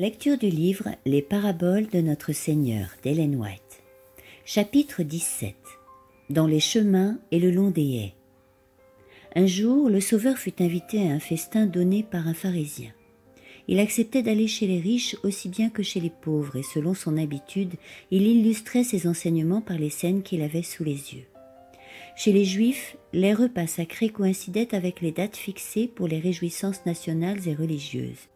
Lecture du livre Les paraboles de notre Seigneur d'Ellen White. Chapitre 17 Dans les chemins et le long des haies. Un jour, le Sauveur fut invité à un festin donné par un pharisien. Il acceptait d'aller chez les riches aussi bien que chez les pauvres, et selon son habitude, il illustrait ses enseignements par les scènes qu'il avait sous les yeux. Chez les Juifs, les repas sacrés coïncidaient avec les dates fixées pour les réjouissances nationales et religieuses.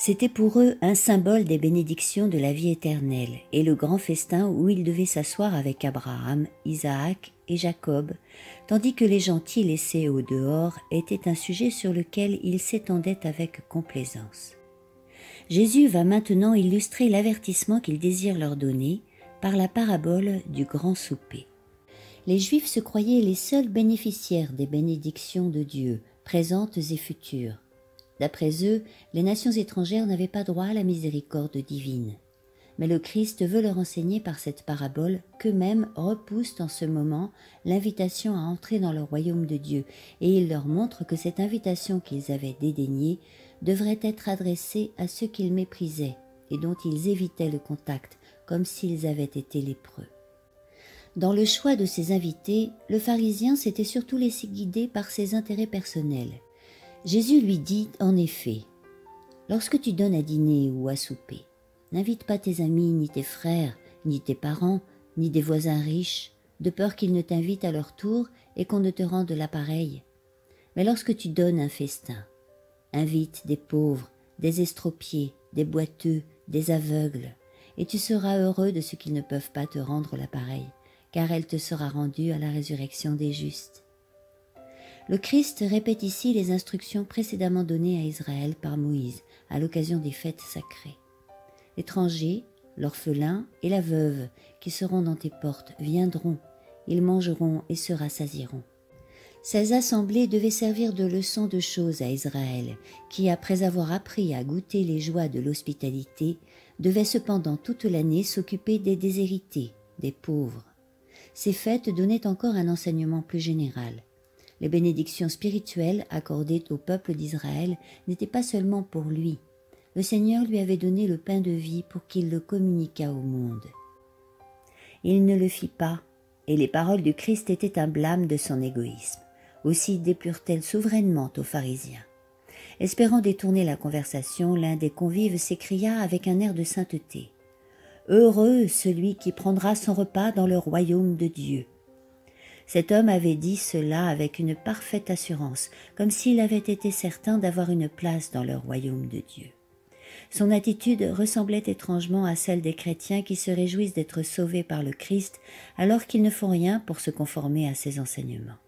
C'était pour eux un symbole des bénédictions de la vie éternelle et le grand festin où ils devaient s'asseoir avec Abraham, Isaac et Jacob, tandis que les gentils laissés au dehors étaient un sujet sur lequel ils s'étendaient avec complaisance. Jésus va maintenant illustrer l'avertissement qu'il désire leur donner par la parabole du grand souper. Les Juifs se croyaient les seuls bénéficiaires des bénédictions de Dieu, présentes et futures D'après eux, les nations étrangères n'avaient pas droit à la miséricorde divine. Mais le Christ veut leur enseigner par cette parabole qu'eux-mêmes repoussent en ce moment l'invitation à entrer dans le royaume de Dieu, et il leur montre que cette invitation qu'ils avaient dédaignée devrait être adressée à ceux qu'ils méprisaient et dont ils évitaient le contact, comme s'ils avaient été lépreux. Dans le choix de ses invités, le pharisien s'était surtout laissé guider par ses intérêts personnels. Jésus lui dit en effet, Lorsque tu donnes à dîner ou à souper, n'invite pas tes amis, ni tes frères, ni tes parents, ni des voisins riches, de peur qu'ils ne t'invitent à leur tour et qu'on ne te rende l'appareil. Mais lorsque tu donnes un festin, invite des pauvres, des estropiés, des boiteux, des aveugles, et tu seras heureux de ce qu'ils ne peuvent pas te rendre l'appareil, car elle te sera rendue à la résurrection des justes. Le Christ répète ici les instructions précédemment données à Israël par Moïse à l'occasion des fêtes sacrées. L'étranger, l'orphelin et la veuve qui seront dans tes portes viendront, ils mangeront et se rassasieront. Ces assemblées devaient servir de leçon de choses à Israël, qui, après avoir appris à goûter les joies de l'hospitalité, devait cependant toute l'année s'occuper des déshérités, des pauvres. Ces fêtes donnaient encore un enseignement plus général. Les bénédictions spirituelles accordées au peuple d'Israël n'étaient pas seulement pour lui. Le Seigneur lui avait donné le pain de vie pour qu'il le communiquât au monde. Il ne le fit pas, et les paroles du Christ étaient un blâme de son égoïsme. Aussi déplurent-elles souverainement aux pharisiens. Espérant détourner la conversation, l'un des convives s'écria avec un air de sainteté. Heureux celui qui prendra son repas dans le royaume de Dieu. Cet homme avait dit cela avec une parfaite assurance, comme s'il avait été certain d'avoir une place dans le royaume de Dieu. Son attitude ressemblait étrangement à celle des chrétiens qui se réjouissent d'être sauvés par le Christ alors qu'ils ne font rien pour se conformer à ses enseignements.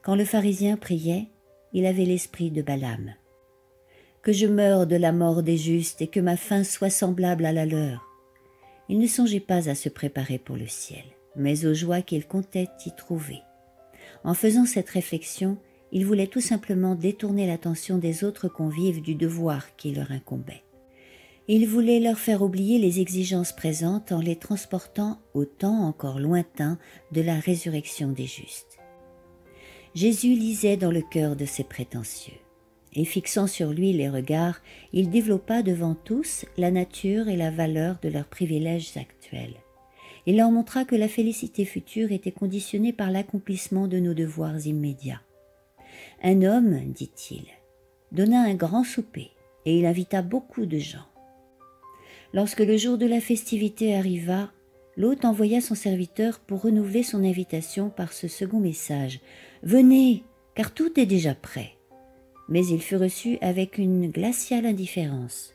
Quand le pharisien priait, il avait l'esprit de Balaam. Que je meure de la mort des justes et que ma fin soit semblable à la leur. Il ne songeait pas à se préparer pour le ciel mais aux joies qu'il comptait y trouver. En faisant cette réflexion, il voulait tout simplement détourner l'attention des autres convives du devoir qui leur incombait. Il voulait leur faire oublier les exigences présentes en les transportant au temps encore lointain de la résurrection des justes. Jésus lisait dans le cœur de ces prétentieux, et fixant sur lui les regards, il développa devant tous la nature et la valeur de leurs privilèges actuels. Il leur montra que la félicité future était conditionnée par l'accomplissement de nos devoirs immédiats. Un homme, dit-il, donna un grand souper et il invita beaucoup de gens. Lorsque le jour de la festivité arriva, l'hôte envoya son serviteur pour renouveler son invitation par ce second message. Venez, car tout est déjà prêt. Mais il fut reçu avec une glaciale indifférence.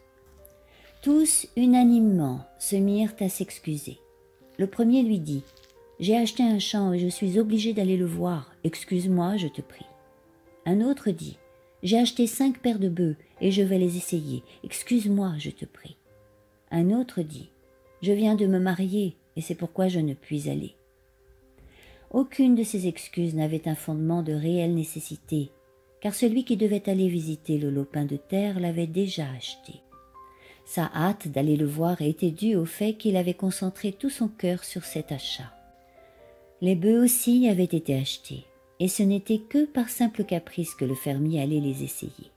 Tous unanimement se mirent à s'excuser. Le premier lui dit J'ai acheté un champ et je suis obligé d'aller le voir. Excuse-moi, je te prie. Un autre dit J'ai acheté cinq paires de bœufs et je vais les essayer. Excuse-moi, je te prie. Un autre dit Je viens de me marier et c'est pourquoi je ne puis aller. Aucune de ces excuses n'avait un fondement de réelle nécessité, car celui qui devait aller visiter le lopin de terre l'avait déjà acheté. Sa hâte d'aller le voir était due au fait qu'il avait concentré tout son cœur sur cet achat. Les bœufs aussi avaient été achetés, et ce n'était que par simple caprice que le fermier allait les essayer.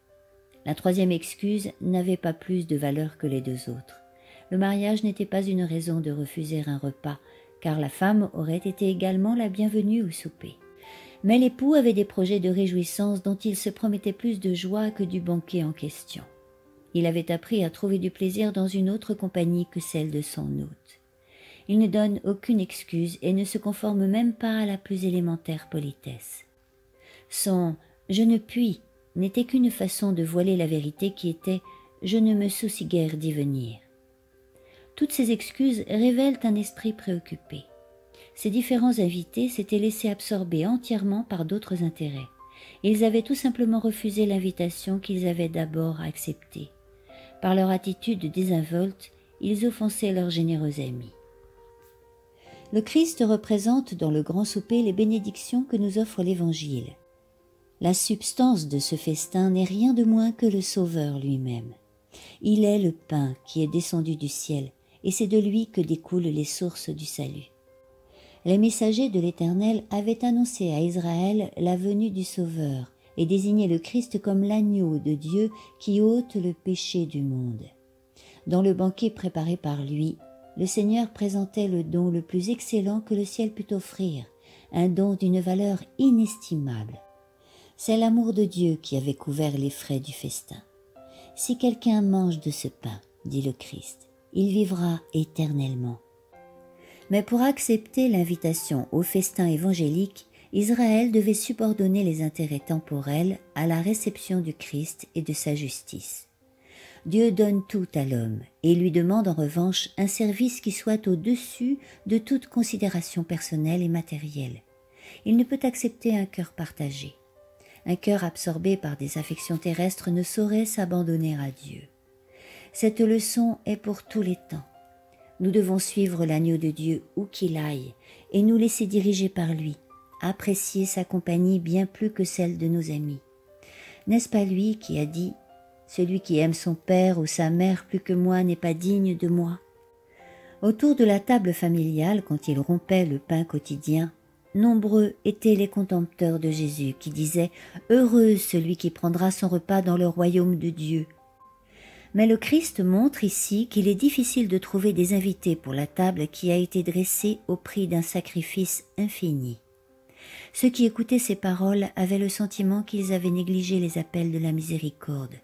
La troisième excuse n'avait pas plus de valeur que les deux autres. Le mariage n'était pas une raison de refuser un repas, car la femme aurait été également la bienvenue au souper. Mais l'époux avait des projets de réjouissance dont il se promettait plus de joie que du banquet en question. Il avait appris à trouver du plaisir dans une autre compagnie que celle de son hôte. Il ne donne aucune excuse et ne se conforme même pas à la plus élémentaire politesse. Son je ne puis n'était qu'une façon de voiler la vérité qui était je ne me soucie guère d'y venir. Toutes ces excuses révèlent un esprit préoccupé. Ces différents invités s'étaient laissés absorber entièrement par d'autres intérêts. Ils avaient tout simplement refusé l'invitation qu'ils avaient d'abord acceptée. Par leur attitude désinvolte, ils offensaient leurs généreux amis. Le Christ représente dans le grand souper les bénédictions que nous offre l'Évangile. La substance de ce festin n'est rien de moins que le Sauveur lui-même. Il est le pain qui est descendu du ciel, et c'est de lui que découlent les sources du salut. Les messagers de l'Éternel avaient annoncé à Israël la venue du Sauveur et désigné le Christ comme l'agneau de Dieu qui ôte le péché du monde. Dans le banquet préparé par lui, le Seigneur présentait le don le plus excellent que le ciel put offrir, un don d'une valeur inestimable. C'est l'amour de Dieu qui avait couvert les frais du festin. Si quelqu'un mange de ce pain, dit le Christ, il vivra éternellement. Mais pour accepter l'invitation au festin évangélique, Israël devait subordonner les intérêts temporels à la réception du Christ et de sa justice. Dieu donne tout à l'homme et lui demande en revanche un service qui soit au-dessus de toute considération personnelle et matérielle. Il ne peut accepter un cœur partagé. Un cœur absorbé par des affections terrestres ne saurait s'abandonner à Dieu. Cette leçon est pour tous les temps. Nous devons suivre l'agneau de Dieu où qu'il aille et nous laisser diriger par lui, apprécier sa compagnie bien plus que celle de nos amis. N'est-ce pas lui qui a dit Celui qui aime son père ou sa mère plus que moi n'est pas digne de moi? Autour de la table familiale, quand il rompait le pain quotidien, nombreux étaient les contempteurs de Jésus qui disaient Heureux celui qui prendra son repas dans le royaume de Dieu. Mais le Christ montre ici qu'il est difficile de trouver des invités pour la table qui a été dressée au prix d'un sacrifice infini. Ceux qui écoutaient ces paroles avaient le sentiment qu'ils avaient négligé les appels de la miséricorde,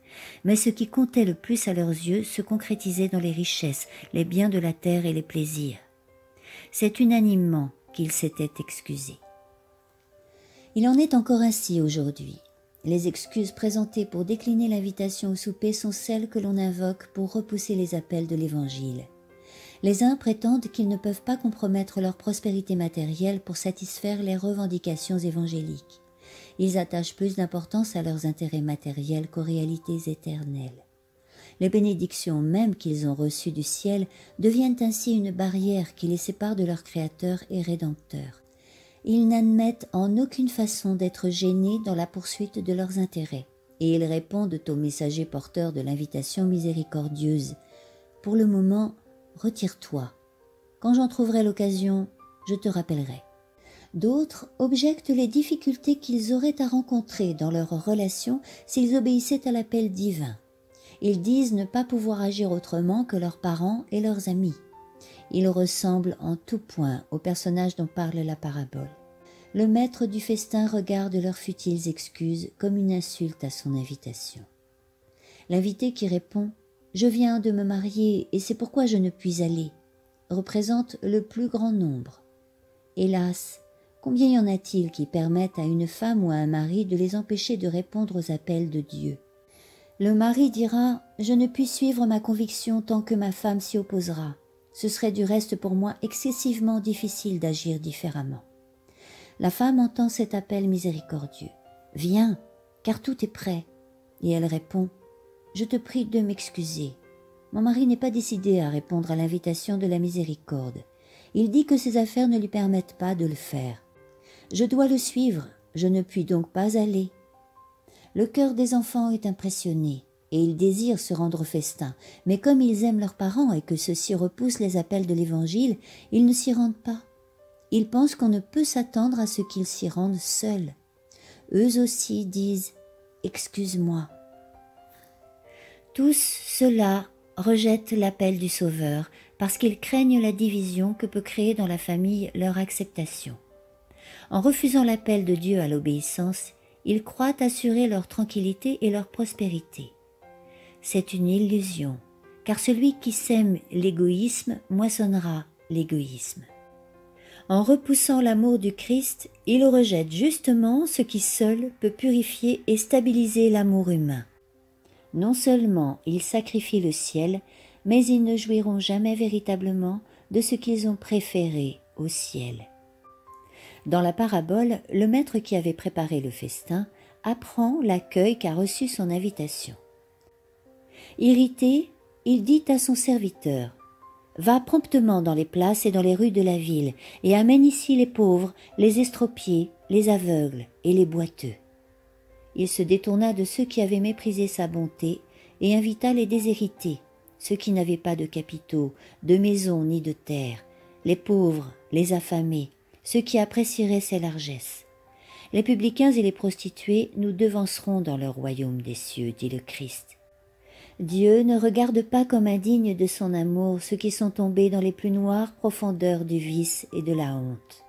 mais ce qui comptait le plus à leurs yeux se concrétisait dans les richesses, les biens de la terre et les plaisirs. C'est unanimement qu'ils s'étaient excusés. Il en est encore ainsi aujourd'hui. Les excuses présentées pour décliner l'invitation au souper sont celles que l'on invoque pour repousser les appels de l'Évangile. Les uns prétendent qu'ils ne peuvent pas compromettre leur prospérité matérielle pour satisfaire les revendications évangéliques. Ils attachent plus d'importance à leurs intérêts matériels qu'aux réalités éternelles. Les bénédictions même qu'ils ont reçues du ciel deviennent ainsi une barrière qui les sépare de leur Créateur et Rédempteur ils n'admettent en aucune façon d'être gênés dans la poursuite de leurs intérêts, et ils répondent aux messagers porteurs de l'invitation miséricordieuse. Pour le moment, retire-toi. Quand j'en trouverai l'occasion, je te rappellerai. D'autres objectent les difficultés qu'ils auraient à rencontrer dans leur relation s'ils obéissaient à l'appel divin. Ils disent ne pas pouvoir agir autrement que leurs parents et leurs amis. Ils ressemblent en tout point au personnage dont parle la parabole le maître du festin regarde leurs futiles excuses comme une insulte à son invitation. L'invité qui répond Je viens de me marier et c'est pourquoi je ne puis aller représente le plus grand nombre. Hélas, combien y en a-t-il qui permettent à une femme ou à un mari de les empêcher de répondre aux appels de Dieu? Le mari dira Je ne puis suivre ma conviction tant que ma femme s'y opposera. Ce serait du reste pour moi excessivement difficile d'agir différemment la femme entend cet appel miséricordieux. Viens, car tout est prêt. Et elle répond Je te prie de m'excuser. Mon mari n'est pas décidé à répondre à l'invitation de la miséricorde. Il dit que ses affaires ne lui permettent pas de le faire. Je dois le suivre, je ne puis donc pas aller. Le cœur des enfants est impressionné, et ils désirent se rendre au festin, mais comme ils aiment leurs parents et que ceux-ci repoussent les appels de l'Évangile, ils ne s'y rendent pas. Ils pensent qu'on ne peut s'attendre à ce qu'ils s'y rendent seuls. Eux aussi disent Excuse-moi. Tous ceux-là rejettent l'appel du Sauveur parce qu'ils craignent la division que peut créer dans la famille leur acceptation. En refusant l'appel de Dieu à l'obéissance, ils croient assurer leur tranquillité et leur prospérité. C'est une illusion, car celui qui sème l'égoïsme moissonnera l'égoïsme. En repoussant l'amour du Christ, il rejette justement ce qui seul peut purifier et stabiliser l'amour humain. Non seulement ils sacrifient le ciel, mais ils ne jouiront jamais véritablement de ce qu'ils ont préféré au ciel. Dans la parabole, le maître qui avait préparé le festin apprend l'accueil qu'a reçu son invitation. Irrité, il dit à son serviteur Va promptement dans les places et dans les rues de la ville, et amène ici les pauvres, les estropiés, les aveugles et les boiteux. Il se détourna de ceux qui avaient méprisé sa bonté, et invita les déshérités, ceux qui n'avaient pas de capitaux, de maisons ni de terres, les pauvres, les affamés, ceux qui apprécieraient ses largesses. Les publicains et les prostituées nous devanceront dans le royaume des cieux, dit le Christ. Dieu ne regarde pas comme indignes de son amour ceux qui sont tombés dans les plus noires profondeurs du vice et de la honte.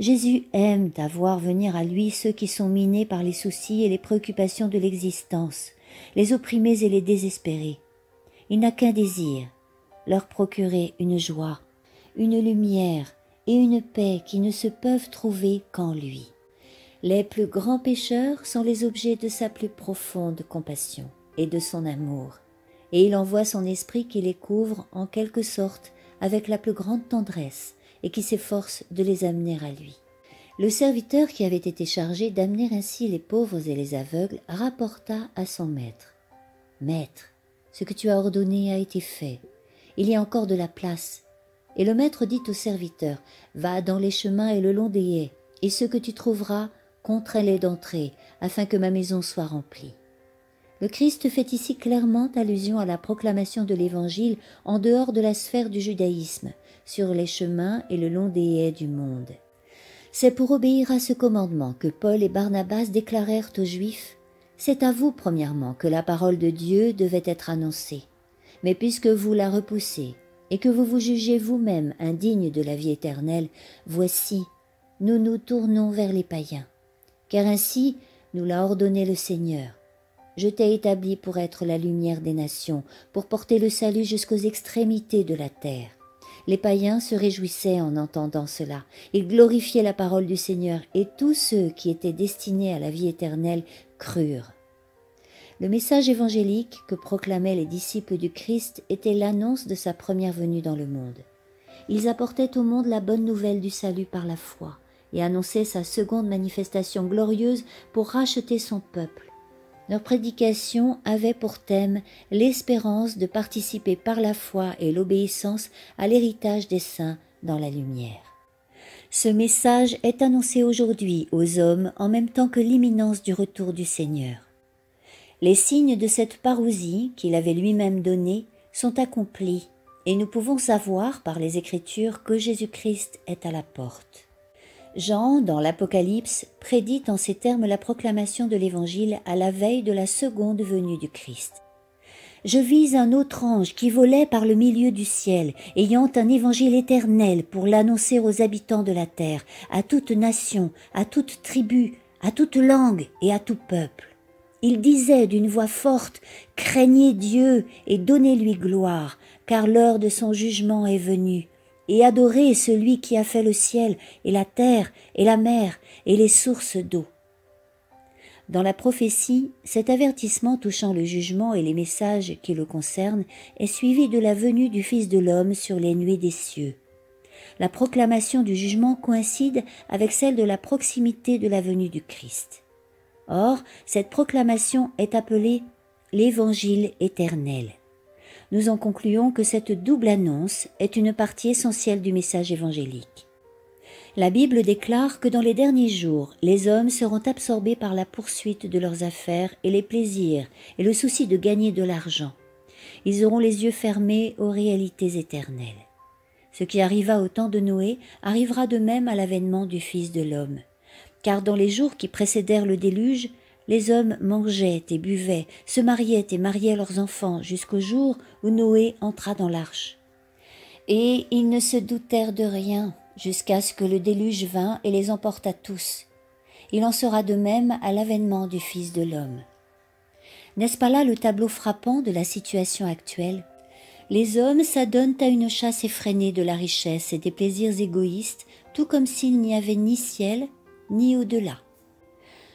Jésus aime à voir venir à lui ceux qui sont minés par les soucis et les préoccupations de l'existence, les opprimés et les désespérés. Il n'a qu'un désir, leur procurer une joie, une lumière et une paix qui ne se peuvent trouver qu'en lui. Les plus grands pécheurs sont les objets de sa plus profonde compassion et de son amour, et il envoie son esprit qui les couvre en quelque sorte avec la plus grande tendresse et qui s'efforce de les amener à lui. Le serviteur qui avait été chargé d'amener ainsi les pauvres et les aveugles rapporta à son maître. Maître, ce que tu as ordonné a été fait. Il y a encore de la place. Et le maître dit au serviteur, Va dans les chemins et le long des haies, et ce que tu trouveras, contrains-les d'entrer, afin que ma maison soit remplie. Le Christ fait ici clairement allusion à la proclamation de l'Évangile en dehors de la sphère du judaïsme, sur les chemins et le long des haies du monde. C'est pour obéir à ce commandement que Paul et Barnabas déclarèrent aux Juifs C'est à vous, premièrement, que la parole de Dieu devait être annoncée. Mais puisque vous la repoussez, et que vous vous jugez vous-même indigne de la vie éternelle, voici, nous nous tournons vers les païens. Car ainsi nous l'a ordonné le Seigneur. Je t'ai établi pour être la lumière des nations, pour porter le salut jusqu'aux extrémités de la terre. Les païens se réjouissaient en entendant cela. Ils glorifiaient la parole du Seigneur, et tous ceux qui étaient destinés à la vie éternelle crurent. Le message évangélique que proclamaient les disciples du Christ était l'annonce de sa première venue dans le monde. Ils apportaient au monde la bonne nouvelle du salut par la foi et annonçaient sa seconde manifestation glorieuse pour racheter son peuple leur prédication avait pour thème l'espérance de participer par la foi et l'obéissance à l'héritage des saints dans la lumière. Ce message est annoncé aujourd'hui aux hommes en même temps que l'imminence du retour du Seigneur. Les signes de cette parousie qu'il avait lui-même donnée sont accomplis et nous pouvons savoir par les Écritures que Jésus-Christ est à la porte. Jean, dans l'Apocalypse, prédit en ces termes la proclamation de l'Évangile à la veille de la seconde venue du Christ. Je vis un autre ange qui volait par le milieu du ciel, ayant un évangile éternel pour l'annoncer aux habitants de la terre, à toute nation, à toute tribu, à toute langue et à tout peuple. Il disait d'une voix forte, Craignez Dieu et donnez-lui gloire, car l'heure de son jugement est venue et adorez celui qui a fait le ciel et la terre et la mer et les sources d'eau. Dans la prophétie, cet avertissement touchant le jugement et les messages qui le concernent est suivi de la venue du Fils de l'homme sur les nuées des cieux. La proclamation du jugement coïncide avec celle de la proximité de la venue du Christ. Or, cette proclamation est appelée l'Évangile éternel nous en concluons que cette double annonce est une partie essentielle du message évangélique. La Bible déclare que dans les derniers jours, les hommes seront absorbés par la poursuite de leurs affaires et les plaisirs et le souci de gagner de l'argent. Ils auront les yeux fermés aux réalités éternelles. Ce qui arriva au temps de Noé arrivera de même à l'avènement du Fils de l'homme. Car dans les jours qui précédèrent le déluge, les hommes mangeaient et buvaient, se mariaient et mariaient leurs enfants jusqu'au jour où Noé entra dans l'arche. Et ils ne se doutèrent de rien jusqu'à ce que le déluge vînt et les emporta tous. Il en sera de même à l'avènement du Fils de l'homme. N'est-ce pas là le tableau frappant de la situation actuelle? Les hommes s'adonnent à une chasse effrénée de la richesse et des plaisirs égoïstes, tout comme s'il n'y avait ni ciel ni au-delà.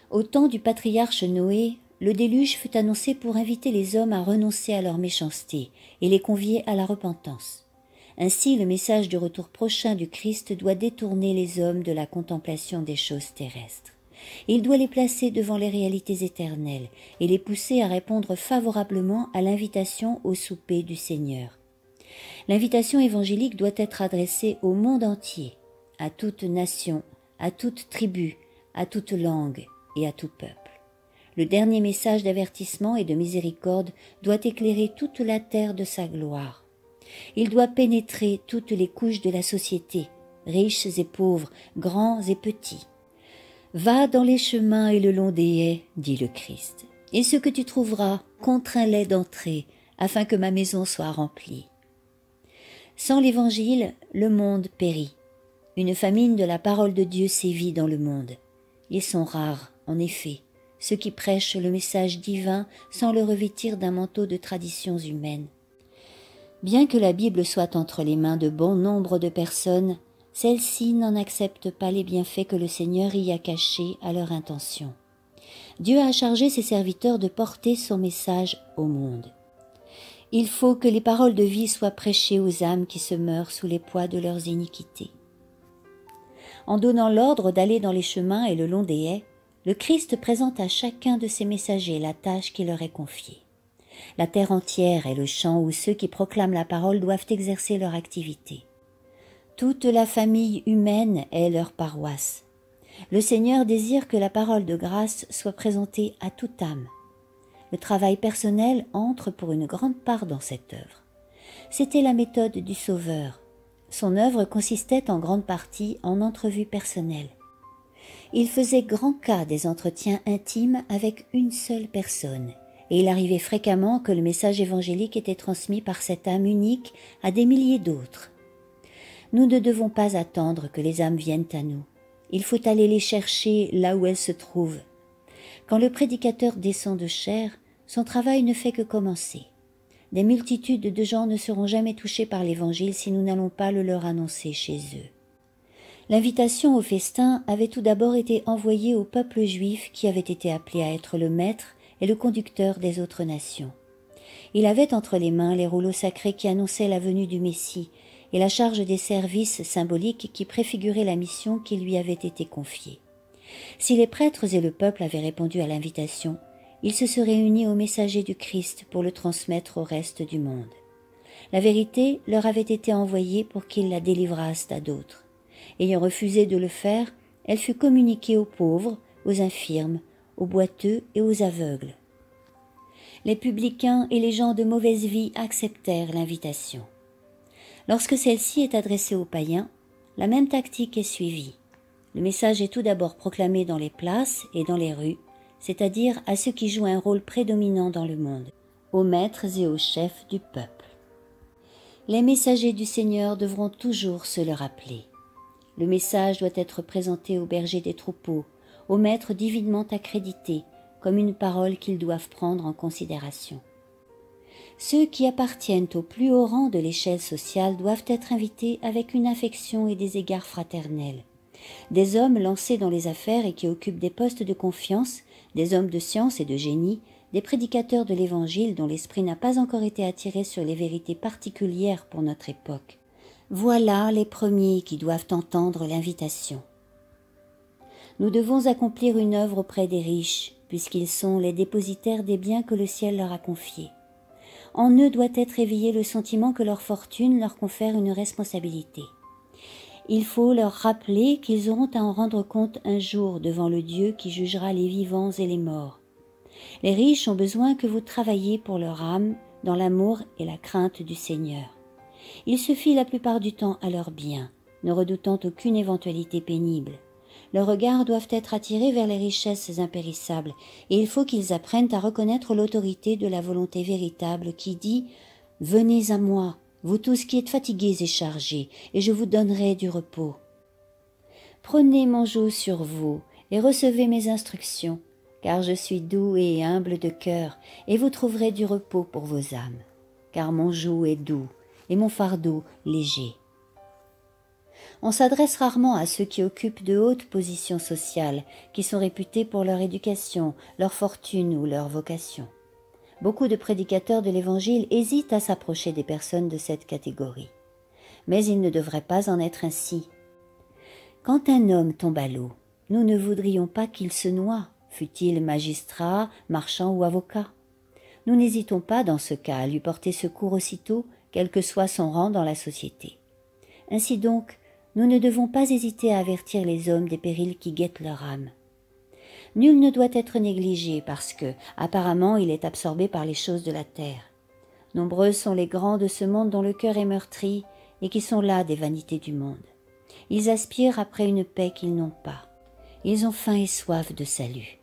Au temps du patriarche Noé, le déluge fut annoncé pour inviter les hommes à renoncer à leur méchanceté et les convier à la repentance. Ainsi, le message du retour prochain du Christ doit détourner les hommes de la contemplation des choses terrestres. Il doit les placer devant les réalités éternelles et les pousser à répondre favorablement à l'invitation au souper du Seigneur. L'invitation évangélique doit être adressée au monde entier, à toute nation, à toute tribu, à toute langue, et à tout peuple. Le dernier message d'avertissement et de miséricorde doit éclairer toute la terre de sa gloire. Il doit pénétrer toutes les couches de la société, riches et pauvres, grands et petits. Va dans les chemins et le long des haies, dit le Christ, et ce que tu trouveras, contrains-les d'entrer, afin que ma maison soit remplie. Sans l'Évangile, le monde périt. Une famine de la parole de Dieu sévit dans le monde. Ils sont rares, en effet, ceux qui prêchent le message divin sans le revêtir d'un manteau de traditions humaines. Bien que la Bible soit entre les mains de bon nombre de personnes, celles-ci n'en acceptent pas les bienfaits que le Seigneur y a cachés à leur intention. Dieu a chargé ses serviteurs de porter son message au monde. Il faut que les paroles de vie soient prêchées aux âmes qui se meurent sous les poids de leurs iniquités. En donnant l'ordre d'aller dans les chemins et le long des haies, le Christ présente à chacun de ses messagers la tâche qui leur est confiée. La terre entière est le champ où ceux qui proclament la parole doivent exercer leur activité. Toute la famille humaine est leur paroisse. Le Seigneur désire que la parole de grâce soit présentée à toute âme. Le travail personnel entre pour une grande part dans cette œuvre. C'était la méthode du Sauveur. Son œuvre consistait en grande partie en entrevues personnelles il faisait grand cas des entretiens intimes avec une seule personne, et il arrivait fréquemment que le message évangélique était transmis par cette âme unique à des milliers d'autres. Nous ne devons pas attendre que les âmes viennent à nous. Il faut aller les chercher là où elles se trouvent. Quand le prédicateur descend de chair, son travail ne fait que commencer. Des multitudes de gens ne seront jamais touchés par l'Évangile si nous n'allons pas le leur annoncer chez eux. L'invitation au festin avait tout d'abord été envoyée au peuple juif qui avait été appelé à être le maître et le conducteur des autres nations. Il avait entre les mains les rouleaux sacrés qui annonçaient la venue du Messie et la charge des services symboliques qui préfiguraient la mission qui lui avait été confiée. Si les prêtres et le peuple avaient répondu à l'invitation, ils se seraient unis au messager du Christ pour le transmettre au reste du monde. La vérité leur avait été envoyée pour qu'ils la délivrassent à d'autres. Ayant refusé de le faire, elle fut communiquée aux pauvres, aux infirmes, aux boiteux et aux aveugles. Les publicains et les gens de mauvaise vie acceptèrent l'invitation. Lorsque celle-ci est adressée aux païens, la même tactique est suivie. Le message est tout d'abord proclamé dans les places et dans les rues, c'est-à-dire à ceux qui jouent un rôle prédominant dans le monde, aux maîtres et aux chefs du peuple. Les messagers du Seigneur devront toujours se le rappeler. Le message doit être présenté aux bergers des troupeaux, aux maîtres divinement accrédités, comme une parole qu'ils doivent prendre en considération. Ceux qui appartiennent au plus haut rang de l'échelle sociale doivent être invités avec une affection et des égards fraternels. Des hommes lancés dans les affaires et qui occupent des postes de confiance, des hommes de science et de génie, des prédicateurs de l'Évangile dont l'esprit n'a pas encore été attiré sur les vérités particulières pour notre époque. Voilà les premiers qui doivent entendre l'invitation. Nous devons accomplir une œuvre auprès des riches, puisqu'ils sont les dépositaires des biens que le ciel leur a confiés. En eux doit être éveillé le sentiment que leur fortune leur confère une responsabilité. Il faut leur rappeler qu'ils auront à en rendre compte un jour devant le Dieu qui jugera les vivants et les morts. Les riches ont besoin que vous travailliez pour leur âme dans l'amour et la crainte du Seigneur. Ils se fient la plupart du temps à leur bien, ne redoutant aucune éventualité pénible. leurs regards doivent être attirés vers les richesses impérissables, et il faut qu'ils apprennent à reconnaître l'autorité de la volonté véritable qui dit Venez à moi, vous tous qui êtes fatigués et chargés, et je vous donnerai du repos. Prenez mon joug sur vous, et recevez mes instructions, car je suis doux et humble de cœur, et vous trouverez du repos pour vos âmes, car mon joug est doux, et mon fardeau léger. On s'adresse rarement à ceux qui occupent de hautes positions sociales, qui sont réputés pour leur éducation, leur fortune ou leur vocation. Beaucoup de prédicateurs de l'Évangile hésitent à s'approcher des personnes de cette catégorie. Mais il ne devrait pas en être ainsi. Quand un homme tombe à l'eau, nous ne voudrions pas qu'il se noie, fût-il magistrat, marchand ou avocat. Nous n'hésitons pas dans ce cas à lui porter secours aussitôt, quel que soit son rang dans la société. Ainsi donc, nous ne devons pas hésiter à avertir les hommes des périls qui guettent leur âme. Nul ne doit être négligé parce que, apparemment, il est absorbé par les choses de la terre. Nombreux sont les grands de ce monde dont le cœur est meurtri et qui sont là des vanités du monde. Ils aspirent après une paix qu'ils n'ont pas. Ils ont faim et soif de salut.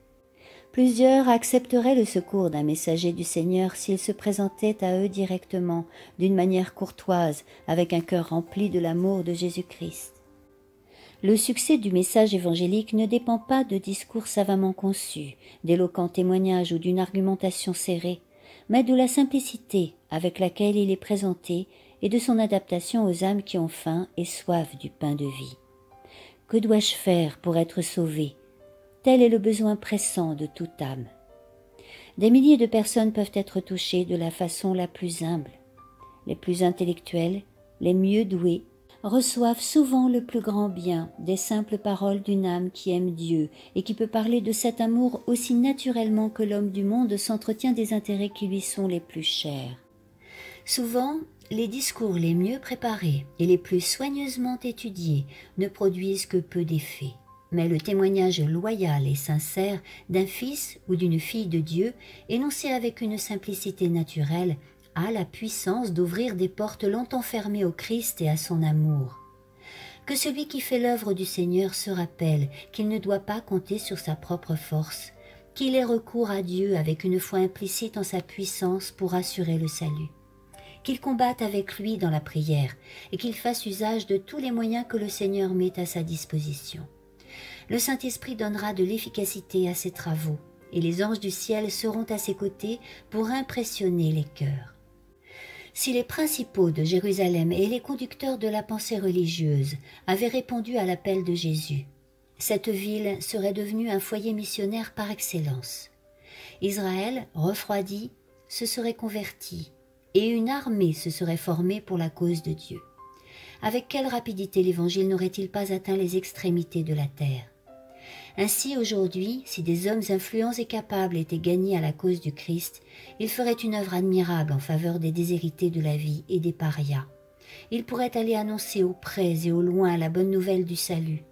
Plusieurs accepteraient le secours d'un messager du Seigneur s'il se présentait à eux directement, d'une manière courtoise, avec un cœur rempli de l'amour de Jésus-Christ. Le succès du message évangélique ne dépend pas de discours savamment conçus, d'éloquents témoignages ou d'une argumentation serrée, mais de la simplicité avec laquelle il est présenté et de son adaptation aux âmes qui ont faim et soif du pain de vie. Que dois-je faire pour être sauvé? Tel est le besoin pressant de toute âme. Des milliers de personnes peuvent être touchées de la façon la plus humble. Les plus intellectuels, les mieux doués, reçoivent souvent le plus grand bien des simples paroles d'une âme qui aime Dieu et qui peut parler de cet amour aussi naturellement que l'homme du monde s'entretient des intérêts qui lui sont les plus chers. Souvent, les discours les mieux préparés et les plus soigneusement étudiés ne produisent que peu d'effet mais le témoignage loyal et sincère d'un fils ou d'une fille de Dieu, énoncé avec une simplicité naturelle, a la puissance d'ouvrir des portes longtemps fermées au Christ et à son amour. Que celui qui fait l'œuvre du Seigneur se rappelle qu'il ne doit pas compter sur sa propre force, qu'il ait recours à Dieu avec une foi implicite en sa puissance pour assurer le salut, qu'il combatte avec lui dans la prière et qu'il fasse usage de tous les moyens que le Seigneur met à sa disposition le Saint-Esprit donnera de l'efficacité à ses travaux, et les anges du ciel seront à ses côtés pour impressionner les cœurs. Si les principaux de Jérusalem et les conducteurs de la pensée religieuse avaient répondu à l'appel de Jésus, cette ville serait devenue un foyer missionnaire par excellence. Israël, refroidi, se serait converti, et une armée se serait formée pour la cause de Dieu. Avec quelle rapidité l'Évangile n'aurait-il pas atteint les extrémités de la terre? Ainsi aujourd'hui, si des hommes influents et capables étaient gagnés à la cause du Christ, ils feraient une œuvre admirable en faveur des déshérités de la vie et des parias. Ils pourraient aller annoncer au près et au loin la bonne nouvelle du salut.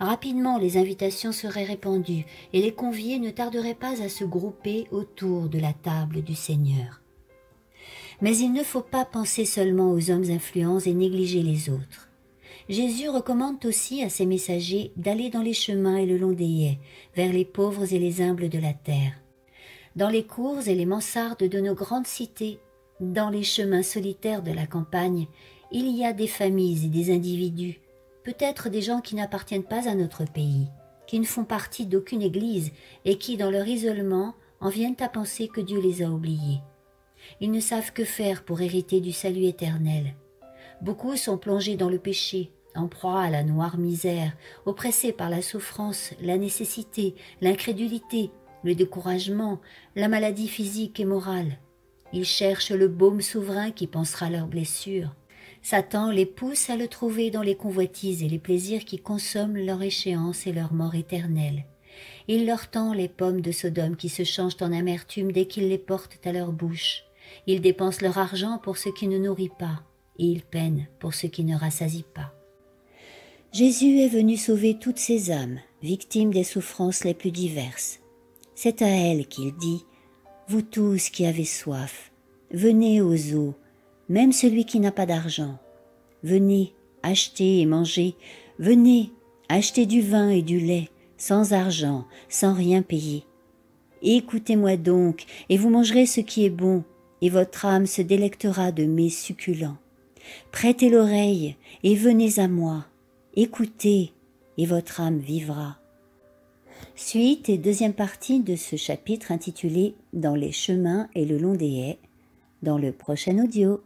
Rapidement les invitations seraient répandues et les conviés ne tarderaient pas à se grouper autour de la table du Seigneur. Mais il ne faut pas penser seulement aux hommes influents et négliger les autres. Jésus recommande aussi à ses messagers d'aller dans les chemins et le long des haies, vers les pauvres et les humbles de la terre. Dans les cours et les mansardes de nos grandes cités, dans les chemins solitaires de la campagne, il y a des familles et des individus, peut-être des gens qui n'appartiennent pas à notre pays, qui ne font partie d'aucune église et qui, dans leur isolement, en viennent à penser que Dieu les a oubliés. Ils ne savent que faire pour hériter du salut éternel. Beaucoup sont plongés dans le péché, en proie à la noire misère, oppressés par la souffrance, la nécessité, l'incrédulité, le découragement, la maladie physique et morale. Ils cherchent le baume souverain qui pensera leurs blessures. Satan les pousse à le trouver dans les convoitises et les plaisirs qui consomment leur échéance et leur mort éternelle. Il leur tend les pommes de Sodome qui se changent en amertume dès qu'ils les portent à leur bouche. Ils dépensent leur argent pour ce qui ne nourrit pas, et ils peinent pour ce qui ne rassasie pas. Jésus est venu sauver toutes ces âmes, victimes des souffrances les plus diverses. C'est à elles qu'il dit Vous tous qui avez soif, venez aux eaux, même celui qui n'a pas d'argent. Venez, achetez et mangez, venez, achetez du vin et du lait, sans argent, sans rien payer. Écoutez-moi donc, et vous mangerez ce qui est bon, et votre âme se délectera de mes succulents. Prêtez l'oreille, et venez à moi. Écoutez, et votre âme vivra. Suite et deuxième partie de ce chapitre intitulé Dans les chemins et le long des haies, dans le prochain audio.